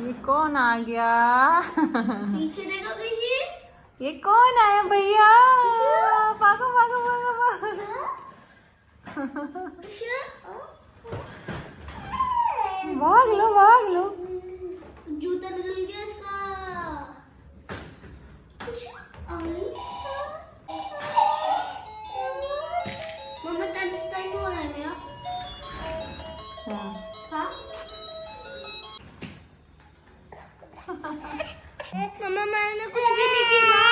ये कौन आ गया पीछे देखो ये कौन आया भैया भागो भागो भागो भागो भाग लो भाग लो जूता निकल गया इसका 妈妈那那去充电器吗？